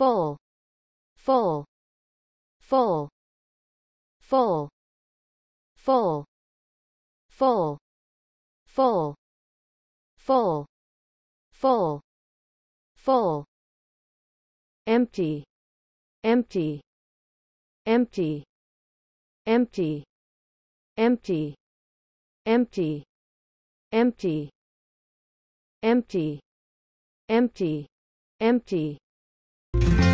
full full full full full full full full full full. Empty empty empty empty empty empty empty empty empty empty Thank you.